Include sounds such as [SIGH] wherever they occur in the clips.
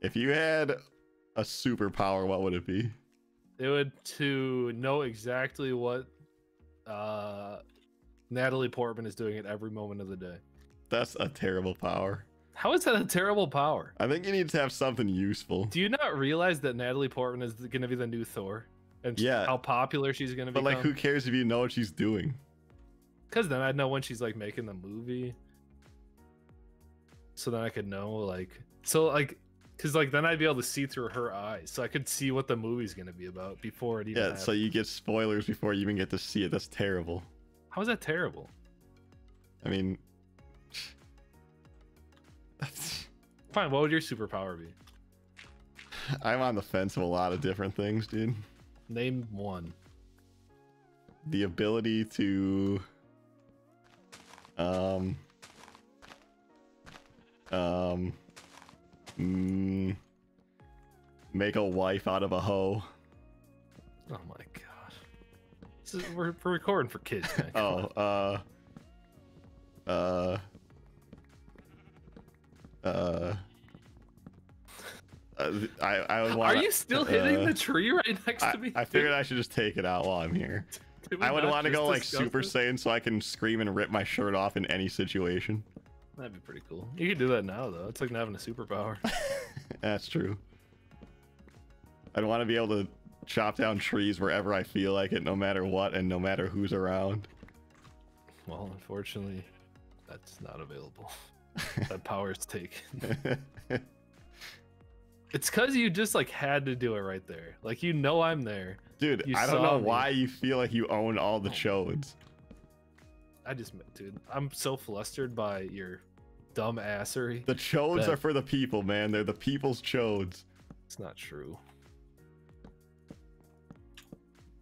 If you had a superpower, what would it be? It would to know exactly what uh, Natalie Portman is doing at every moment of the day. That's a terrible power. How is that a terrible power? I think you need to have something useful. Do you not realize that Natalie Portman is going to be the new Thor? And Yeah. how popular she's going to be? But like, who cares if you know what she's doing? Because then I'd know when she's like making the movie. So then I could know like so like because like then I'd be able to see through her eyes, so I could see what the movie's gonna be about before it even. Yeah, so you get spoilers before you even get to see it. That's terrible. How is that terrible? I mean, that's. [LAUGHS] Fine. What would your superpower be? I'm on the fence of a lot of different things, dude. Name one. The ability to. Um. Um. Mm, make a wife out of a hoe. Oh my god. This is, we're, we're recording for kids. Man. Oh, uh, uh, uh, uh, I, I would [LAUGHS] want. Are you still hitting uh, the tree right next I, to me? I figured I should just take it out while I'm here. [LAUGHS] I would want to go like Super this? Saiyan so I can scream and rip my shirt off in any situation. That'd be pretty cool. You could do that now though. It's like having a superpower. [LAUGHS] That's true. I'd want to be able to chop down trees wherever I feel like it, no matter what, and no matter who's around. well, unfortunately, that's not available. [LAUGHS] that power's taken. [LAUGHS] It's because you just like had to do it right there. Like you know I'm there. Dude, You I don't know me. why you feel like you own all the oh. chodes. I just dude, I'm so flustered by your dumb assery. The chodes That- are for the people, man. They're the people's chodes. It's not true.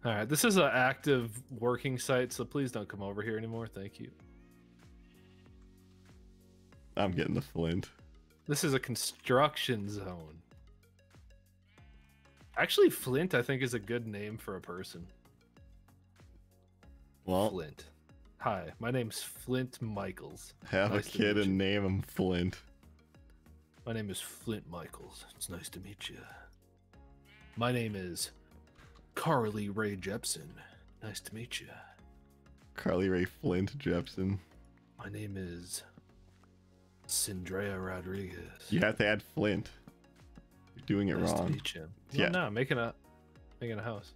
All right, this is an active working site, so please don't come over here anymore. Thank you. I'm getting the flint. This is a construction zone. Actually, Flint, I think, is a good name for a person. Well, Flint. Hi, my name's Flint Michaels. have nice a kid and name him Flint. My name is Flint Michaels. It's nice to meet you. My name is Carly Rae Jepsen. Nice to meet you. Carly Rae Flint Jepsen. My name is Cindrea Rodriguez. You have to add Flint. You're doing it nice to wrong. meet you. Yeah. No, no, I'm making a making a house.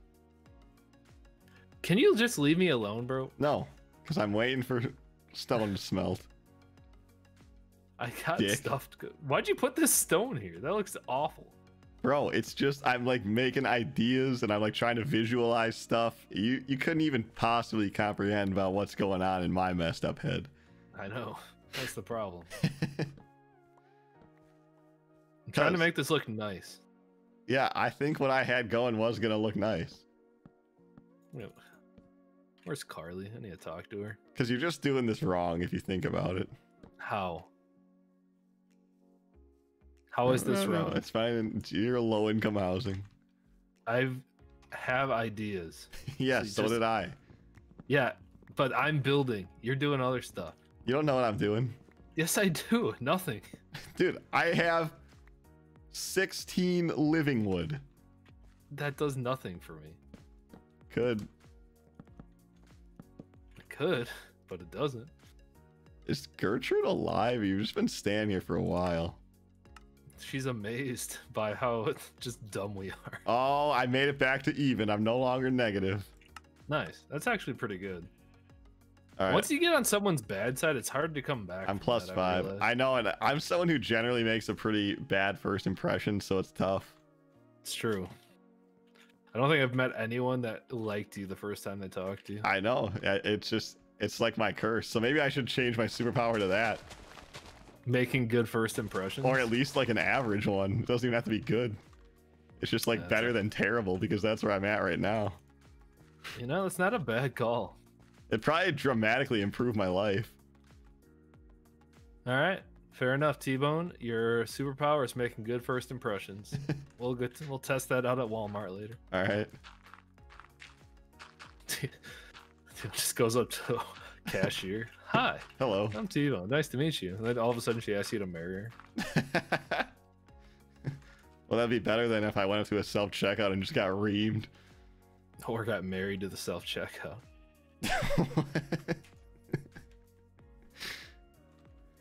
Can you just leave me alone, bro? No, because I'm waiting for stone to smelt. I got Dick. stuff. To go. Why'd you put this stone here? That looks awful. Bro, it's just I'm like making ideas and I'm like trying to visualize stuff. You you couldn't even possibly comprehend about what's going on in my messed up head. I know. That's the problem. [LAUGHS] I'm trying to make this look nice. yeah, I think what I had going was gonna look nice. Wait, Where's Carly? I need to talk to her. Because you're just doing this wrong if you think about it. How? How is this No, no, wrong? It's fine. You're low income housing. I have ideas. [LAUGHS] yes, So so just- did I. Yeah, but I'm building. You're doing other stuff. You don't know what I'm doing. Yes, I do. [LAUGHS] Nothing. [LAUGHS] Dude, I have 16 living wood. That does nothing for me. Could. Could, but it doesn't. Is Gertrude alive? You've just been standing here for a while. She's amazed [LAUGHS] by how [LAUGHS] just dumb we are. Oh, I made it back to even. I'm no longer negative. Nice. That's actually pretty good. All right. Once you get on someone's bad side, it's hard to come back. I'm plus that, five. realize. I know, and I'm someone who generally makes a pretty bad first impression, so it's tough. It's true. I don't think I've met anyone that liked you the first time they talked to you. I know. It's just, it's like my curse. So maybe I should change my superpower to that, Making good first impressions. or at least like an average one. It doesn't even have to be good. It's just like that's better than terrible because that's where I'm at right now. You know, it's not a bad call. It probably dramatically improved my life. All right, fair enough, T-Bone. Your superpower is making good first impressions. [LAUGHS] we'll get to, we'll test that out at Walmart later. All right. [LAUGHS] Just goes up to cashier. Hi, Hello. I'm T-Bone. Nice to meet you. And then all of a sudden she asks you to marry her. [LAUGHS] Well, that'd be better than if I went up to a self checkout and just got reamed. Or got married to the self checkout.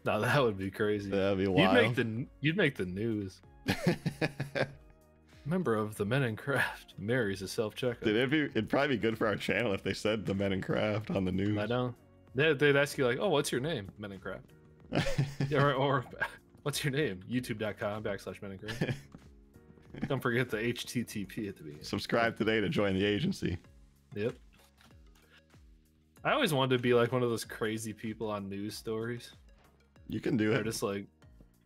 [LAUGHS] No, that would be crazy. That'd be wild. You'd make the you'd make the news. [LAUGHS] Member of the Men in Craft [LAUGHS] marries a self Dude, it'd, be, it'd probably be good for our channel if they said the Men in Craft on the news. I know. They, they'd ask you like, "Oh, what's your name?" Men in Craft. Yeah, or, or what's your name? YouTube.com backslash Men in Craft. Don't forget the HTTP at the beginning. Subscribe today to join the agency. Yep. I always wanted to be like one of those crazy people on news stories. You can do They're it. just like,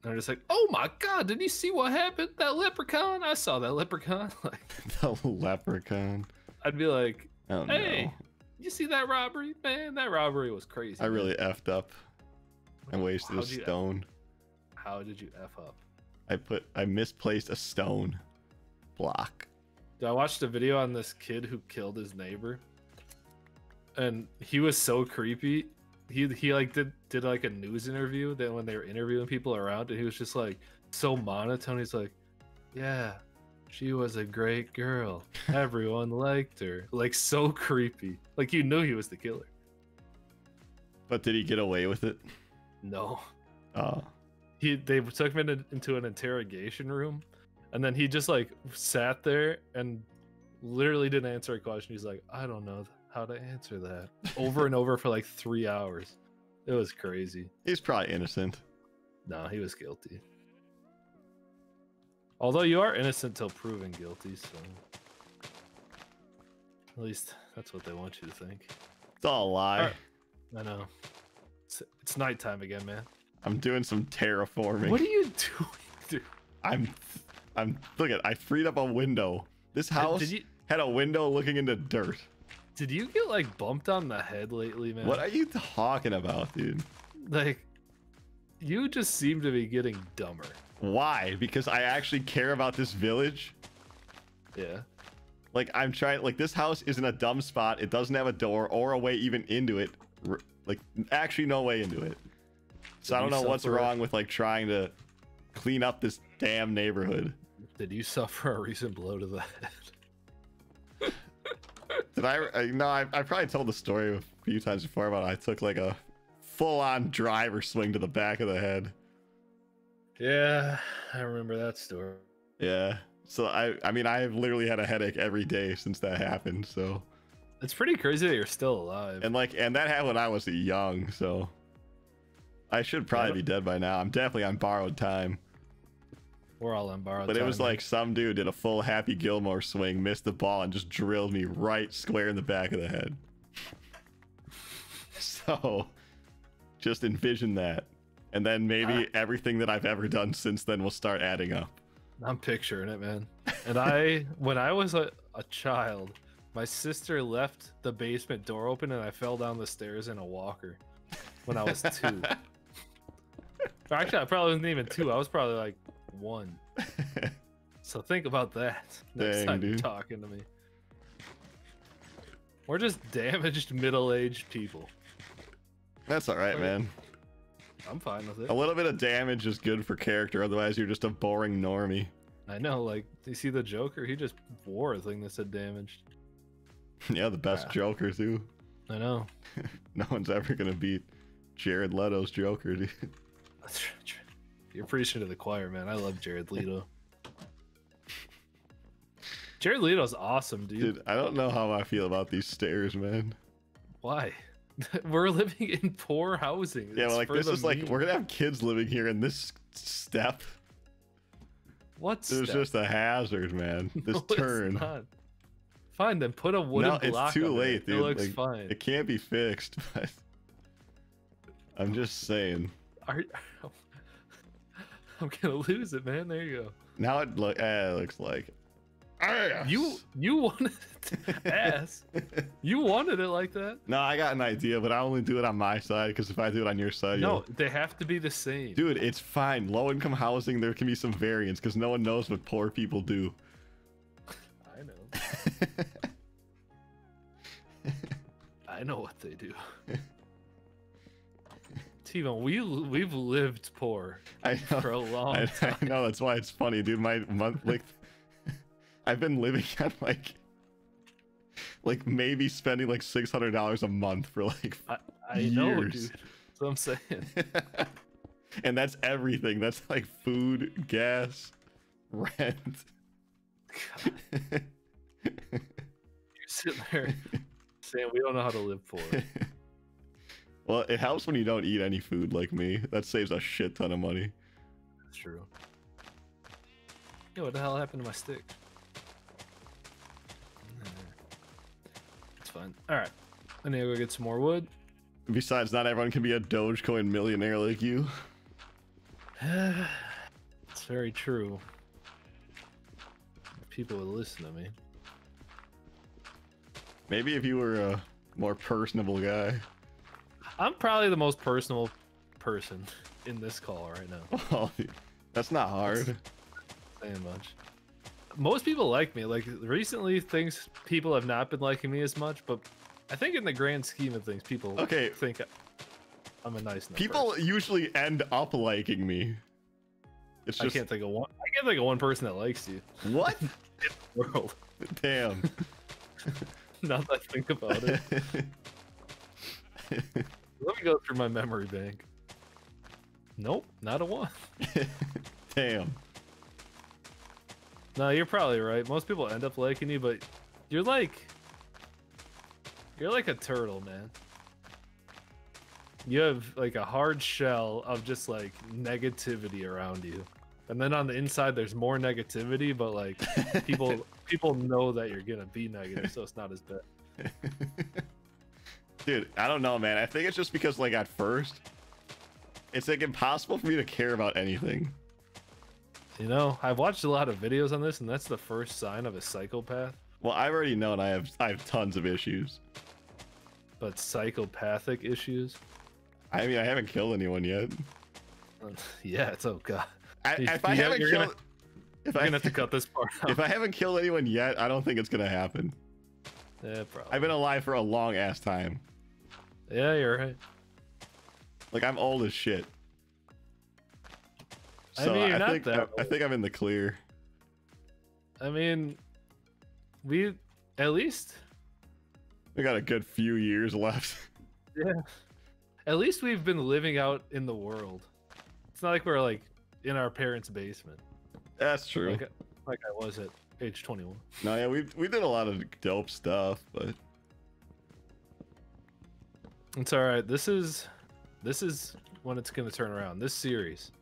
they're just like, oh my god, did you see what happened? That leprechaun? I saw that leprechaun. [LAUGHS] Like, [LAUGHS] the leprechaun. I'd be like, Oh Hey. no. you see that robbery? Man, that robbery was crazy. I man. really effed up and wasted a stone. How did you f up? I put I misplaced a stone block. I watched a video on this kid who killed his neighbor, and he was so creepy. He he like did did like a news interview. Then when they were interviewing people around, and he was just like so monotone. He's like, "Yeah, she was a great girl. [LAUGHS] Everyone liked her." Like so creepy. Like you knew he was the killer. But did he get away with it? No, Oh. he they took him into, into an interrogation room, and then he just like sat there and literally didn't answer a question. He's like, I don't know how to answer that over and over for like three hours. It was crazy. He's probably innocent. No, he was guilty. Although you are innocent till proven guilty, so at least that's what they want you to think. It's all a lie. I know. It's, it's nighttime again, man. I'm doing some terraforming. What are you [LAUGHS] doing, dude? I'm I'm look at I freed up a window. This house you had a window looking into dirt. Did you get like bumped on the head lately, man? What are you talking about, dude? like you just seem to be getting dumber. Why? Because I actually care about this village. Yeah. Like I'm trying like this house is in a dumb spot. It doesn't have a door or a way even into it. Like actually no way into it. So I don't know what's wrong with like trying to clean up this damn neighborhood. Did you suffer a recent blow to the head? Did I? Uh, I no, I, I probably told the story a few times before about I took like a full-on driver swing to the back of the head. Yeah, I remember that story. Yeah. So I, I mean, I've literally had a headache every day since that happened. So It's pretty crazy that you're still alive. and like, and that happened when I was young. So I should probably Yeah. be dead by now. I'm definitely on borrowed time. We're all on borrowed But it was time, man. like some dude did a full Happy Gilmore swing, missed the ball, and just drilled me right square in the back of the head. [LAUGHS] so just envision that. And then maybe ah. everything that I've ever done since then will start adding up. I'm picturing it, man. And I, [LAUGHS] when I was a, a child, my sister left the basement door open and I fell down the stairs in a walker when I was two. [LAUGHS] Actually, I probably wasn't even two. I was probably like one. [LAUGHS] So think about that [LAUGHS] next Dang, time you're talking to me. We're just [LAUGHS] damaged middle-aged people. That's all right, man. I'm fine with it. A little bit of damage is good for character, otherwise you're just a boring normie. I know, like, you see the Joker? He just wore a thing that said damaged. yeah, the best Yeah. Joker too. I know. No one's ever gonna beat Jared Leto's Joker, dude. That's tr- tr- You're preaching to the choir, man. I love Jared Leto. Jared Leto's awesome, dude. Dude, I don't know how I feel about these stairs, man. Why? [LAUGHS] We're living in poor housing. Yeah, It's well, like this is like we're gonna have kids living here, in this step What's is just a hazard, man. [LAUGHS] This turn, Fine, then put a wooden no, it's too under it. late, dude. It looks Like, fine. It can't be fixed. [LAUGHS] But I'm just saying. Are, oh, [LAUGHS] I'm gonna lose it, man. There you go. Now it look, eh, it looks like. Ass. You you wanted it [LAUGHS] ass. [LAUGHS] You wanted it like that. no, I got an idea, but I only do it on my side because if I do it on your side, No, you'll- they have to be the same. dude, it's fine. Low income housing, there can be some variance because no one knows what poor people do. I know. I know what they do. T-Bone, we we've lived poor I know. for a long I, time. I know that's why it's funny, dude. My month like [LAUGHS] I've been living on like like maybe spending like six hundred dollars a month for like I know, years. dude. That's what I'm saying. [LAUGHS] and that's everything. That's like food, gas, rent. God, [LAUGHS] you're sitting there saying we don't know how to live poor. Well, it helps when you don't eat any food like me. That saves a shit ton of money. That's true. Yo, what the hell happened to my stick? It's fine. All right, I need to go get some more wood. Besides, not everyone can be a Dogecoin millionaire like you. [SIGHS] it's very true. People would listen to me. Maybe if you were a more personable guy. I'm probably the most personal person [LAUGHS] in this call right now. [LAUGHS] Oh, well, that's not hard. Saying much. Most people like me. Like recently, things people have not been liking me as much, but I think in the grand scheme of things, people Okay. think I'm a nice People person. usually end up liking me. It's I just can't think of one. I can't think of one person that likes you. what? [LAUGHS] World. Damn. now that I think about it, let me go through my memory bank. Nope, not a one. [LAUGHS] Damn. No, you're probably right. Most people end up liking you, but you're like you're like a turtle, man. You have like a hard shell of just like negativity around you. And then on the inside there's more negativity, but like [LAUGHS] people people know that you're gonna be negative, so it's not as bad. [LAUGHS] Dude, I don't know, man. I think it's just because, like, at first, it's like impossible for me to care about anything. You know, I've watched a lot of videos on this, and that's the first sign of a psychopath. Well, I've already known I have I have tons of issues. But psychopathic issues. I mean, I haven't killed anyone yet. [LAUGHS] yeah, it's oh god. I, You- if I haven't killed, gonna- if I gonna have to cut this part out. [LAUGHS] if I haven't killed anyone yet, I don't think it's gonna happen. Yeah, probably. I've been alive for a long ass time. Yeah, you're right. Like I'm old as shit. I So mean, you're not think that I, I think I'm in the clear. I mean, we at least We got a good few years left. [LAUGHS] yeah, at least we've been living out in the world. It's not like we're like in our parents' basement, That's true. like like I was at age 21. No, yeah, we we did a lot of dope stuff, but It's all right. This is this is when it's gonna turn around. This series.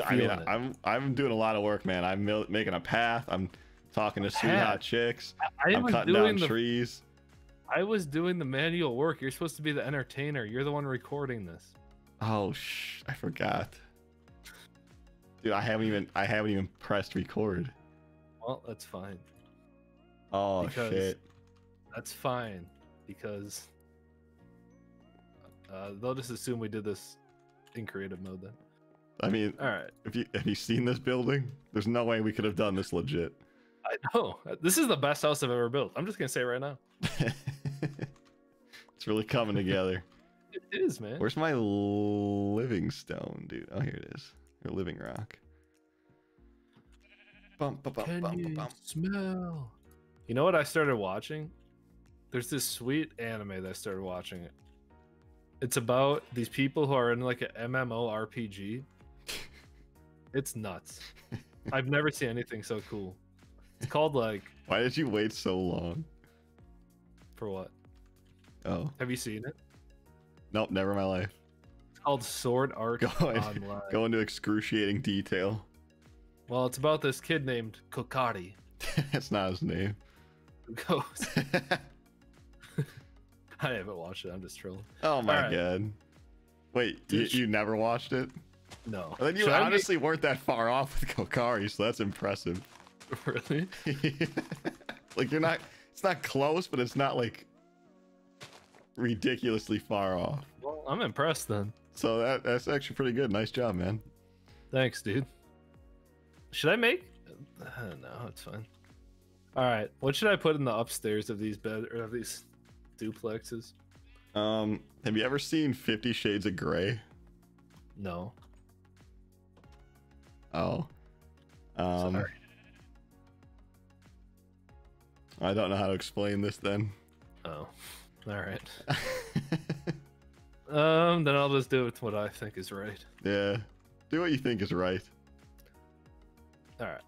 I'm I mean, it. I'm I'm doing a lot of work, man. I'm mil- making a path. I'm talking to sweet hot chicks. I I'm cutting down the trees. I was doing the manual work. You're supposed to be the entertainer. You're the one recording this. Oh sh! I forgot. Dude, I haven't even I haven't even pressed record. Well, that's fine. Oh Because- shit! That's fine because uh, they'll just assume we did this in creative mode then. I mean, All right. have you have you seen this building? There's no way we could have done this legit. I know. This is the best house I've ever built. I'm just going to say it right now. [LAUGHS] it's really coming together. [LAUGHS] It is, man. Where's my living stone, dude? Oh, here it is. Your living rock. Bum, ba, bum, Can bum, ba, you bum. smell? You know what I started watching? There's this sweet anime that I started watching it. It's about these people who are in like an MMORPG. It's nuts. [LAUGHS] I've never seen anything so cool. It's called like Why did you wait so long? for what? Oh, Have you seen it? nope, never in my life. It's called Sword Art Go in- Online. [LAUGHS] Go into excruciating detail. Well, it's about this kid named Kokari [LAUGHS] That's not his name. who goes. [LAUGHS] I haven't watched it. I'm just trolling. oh my Alright. god. Wait, you, Dude, you never watched it? No. Well, then you Should make- honestly weren't that far off with [LAUGHS] Kokari, so that's impressive. [LAUGHS] really? like you're not it's not close, but it's not like ridiculously far off. Well, I'm impressed then. So that that's actually pretty good. Nice job, man. Thanks, dude. Should I make? Uh, [SIGHS] no, it's fine. All right. What should I put in the upstairs of these bed or of these duplexes? Um, have you ever seen Fifty Shades of Grey? No. Oh. Um, Sorry. I don't know how to explain this then. Oh. All right. [LAUGHS] Um, then I'll just do it what I think is right. yeah. Do what you think is right. All right.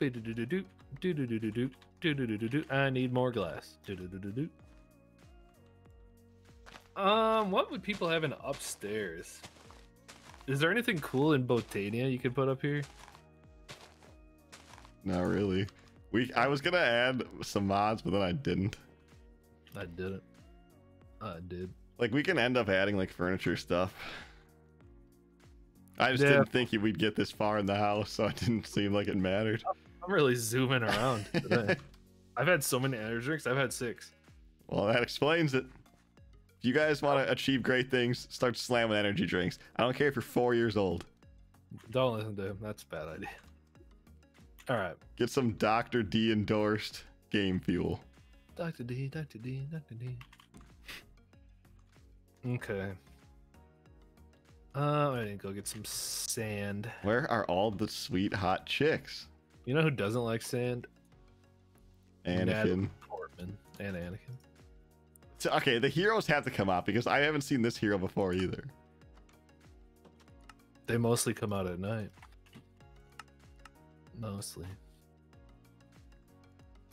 Do-do-do-do-do, do-do-do-do-do, do-do-do-do-do. I need more glass. Do-do-do-do-do. Um, what would people have in upstairs? Is there anything cool in Botania you could put up here? Not really. We I was gonna add some mods, but then I didn't. I didn't. I did. Like we can end up adding like furniture stuff. I just Yeah. didn't think we'd get this far in the house, so it didn't seem like it mattered. I'm really zooming around today. [LAUGHS] I've had so many energy drinks. I've had six. well, that explains it. If you guys want to achieve great things, start slamming energy drinks. I don't care if you're four years old. Don't listen to him. That's a bad idea. All right. Get some Dr. D endorsed game fuel. Dr. D, Dr. D, Dr. D. Okay. Uh, I need to go get some sand. Where are all the sweet hot chicks? You know who doesn't like sand? Anakin. Natalie Portman and Anakin. So, okay, the heroes have to come out because I haven't seen this hero before either. They mostly come out at night. Mostly.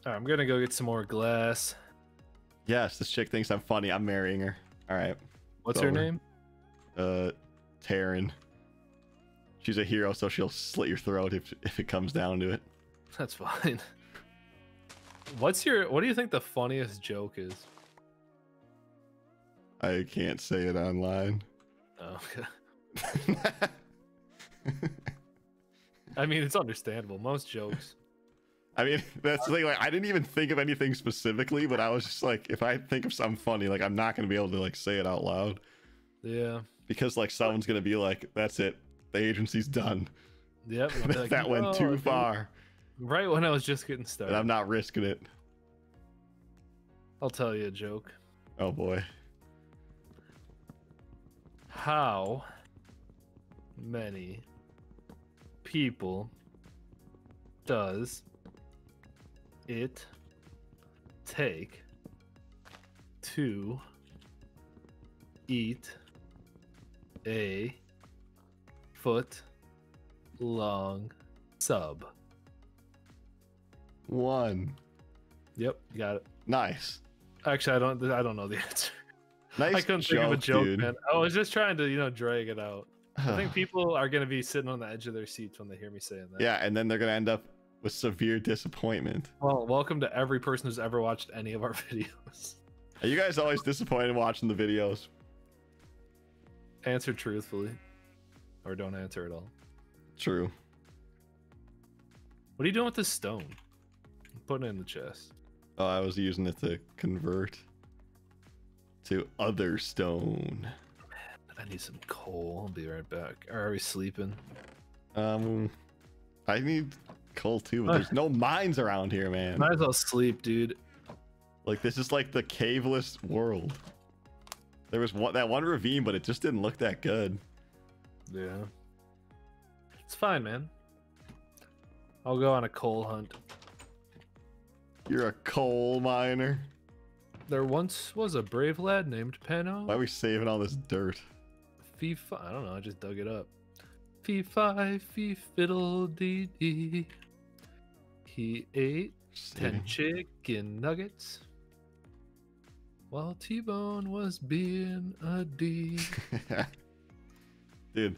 Alright, I'm gonna go get some more glass. Yes, this chick thinks I'm funny. I'm marrying her. All right. What's her over. name? Uh, Taryn. She's a hero, so she'll slit your throat if if it comes down to it. That's fine. [LAUGHS] What's your what do you think the funniest joke is? I can't say it online. Oh, okay. [LAUGHS] I mean, it's understandable. Most jokes. I mean, [LAUGHS] that's the thing. Like, I didn't even think of anything specifically, but I was just like, if I think of something funny, like, I'm not gonna be able to like say it out loud Yeah. because like someone's gonna be like, "That's it, the agency's done. Yep. [LAUGHS] Like, that went too dude." far, Right when I was just getting started. and I'm not risking it." I'll tell you a joke. Oh boy. How many people does it take to eat a foot long sub? One. Yep, you got it. Nice. Actually, I don't. I don't know the [LAUGHS] answer. Nice I couldn't joke, think of a joke, dude. man. I was just trying to, you know, drag it out. I [SIGHS] think people are gonna be sitting on the edge of their seats when they hear me saying that. yeah, and then they're gonna end up with severe disappointment. Well, welcome to every person who's ever watched any of our [LAUGHS] videos. Are you guys always disappointed watching the videos? Answer truthfully, or don't answer at all. True. What are you doing with this stone? I'm putting it in the chest. Oh, I was using it to convert to other stone. I need some coal. I'll be right back. Are we sleeping? Um, I need coal too, but there's [LAUGHS] no mines around here, man. Might as well sleep, dude. Like this is like the caveless world. There was one that one ravine, but it just didn't look that good. Yeah. It's fine, man. I'll go on a coal hunt. You're a coal miner. There once was a brave lad named Pano. Why are we saving all this dirt? Fee fi I don't know, I just dug it up. Fee fi fee fiddle dee dee. He ate Just ten chicken nuggets while T Bone was being a D. [LAUGHS] Dude,